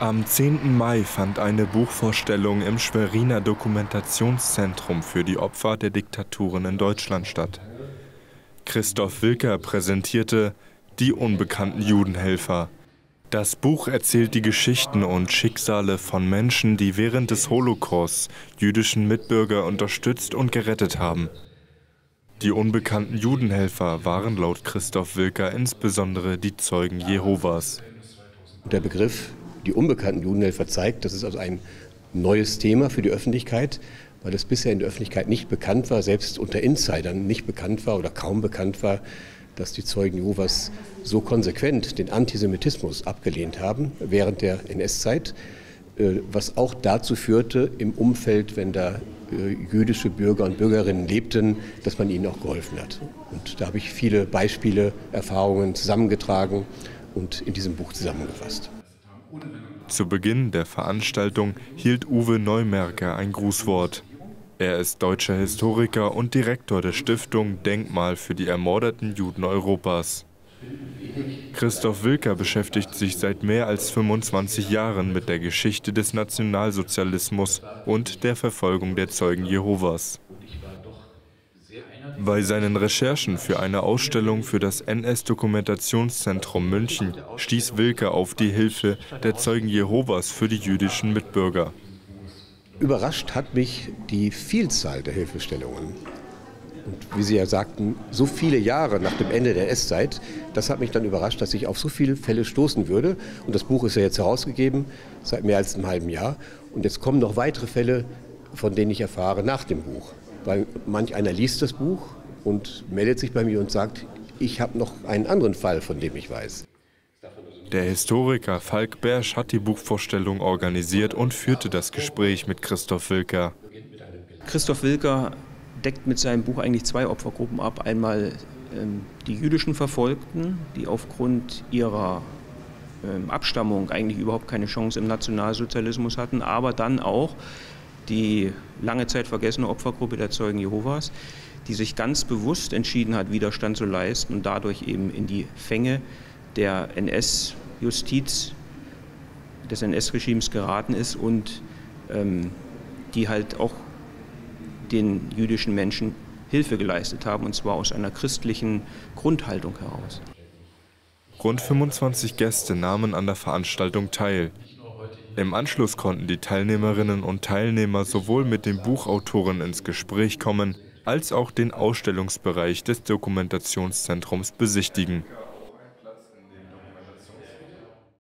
Am 10. Mai fand eine Buchvorstellung im Schweriner Dokumentationszentrum für die Opfer der Diktaturen in Deutschland statt. Christoph Wilker präsentierte Die unbekannten Judenhelfer. Das Buch erzählt die Geschichten und Schicksale von Menschen, die während des Holocaust jüdischen Mitbürger unterstützt und gerettet haben. Die unbekannten Judenhelfer waren laut Christoph Wilker insbesondere die Zeugen Jehovas. Der Begriff die unbekannten Judenhelfer zeigt, das ist also ein neues Thema für die Öffentlichkeit, weil es bisher in der Öffentlichkeit nicht bekannt war, selbst unter Insidern nicht bekannt war oder kaum bekannt war, dass die Zeugen Jehovas so konsequent den Antisemitismus abgelehnt haben während der NS-Zeit, äh, was auch dazu führte, im Umfeld, wenn da äh, jüdische Bürger und Bürgerinnen lebten, dass man ihnen auch geholfen hat. Und da habe ich viele Beispiele, Erfahrungen zusammengetragen und in diesem Buch zusammengefasst. Zu Beginn der Veranstaltung hielt Uwe Neumerker ein Grußwort. Er ist deutscher Historiker und Direktor der Stiftung Denkmal für die ermordeten Juden Europas. Christoph Wilker beschäftigt sich seit mehr als 25 Jahren mit der Geschichte des Nationalsozialismus und der Verfolgung der Zeugen Jehovas. Bei seinen Recherchen für eine Ausstellung für das NS-Dokumentationszentrum München stieß Wilke auf die Hilfe der Zeugen Jehovas für die jüdischen Mitbürger. Überrascht hat mich die Vielzahl der Hilfestellungen. Und wie Sie ja sagten, so viele Jahre nach dem Ende der NS-Zeit, das hat mich dann überrascht, dass ich auf so viele Fälle stoßen würde. Und das Buch ist ja jetzt herausgegeben, seit mehr als einem halben Jahr. Und jetzt kommen noch weitere Fälle, von denen ich erfahre nach dem Buch weil manch einer liest das Buch und meldet sich bei mir und sagt, ich habe noch einen anderen Fall, von dem ich weiß. Der Historiker Falk Bersch hat die Buchvorstellung organisiert und führte das Gespräch mit Christoph Wilker. Christoph Wilker deckt mit seinem Buch eigentlich zwei Opfergruppen ab. Einmal ähm, die jüdischen Verfolgten, die aufgrund ihrer ähm, Abstammung eigentlich überhaupt keine Chance im Nationalsozialismus hatten, aber dann auch die lange Zeit vergessene Opfergruppe der Zeugen Jehovas, die sich ganz bewusst entschieden hat, Widerstand zu leisten und dadurch eben in die Fänge der NS-Justiz, des NS-Regimes geraten ist und ähm, die halt auch den jüdischen Menschen Hilfe geleistet haben, und zwar aus einer christlichen Grundhaltung heraus. Rund 25 Gäste nahmen an der Veranstaltung teil. Im Anschluss konnten die Teilnehmerinnen und Teilnehmer sowohl mit den Buchautoren ins Gespräch kommen, als auch den Ausstellungsbereich des Dokumentationszentrums besichtigen.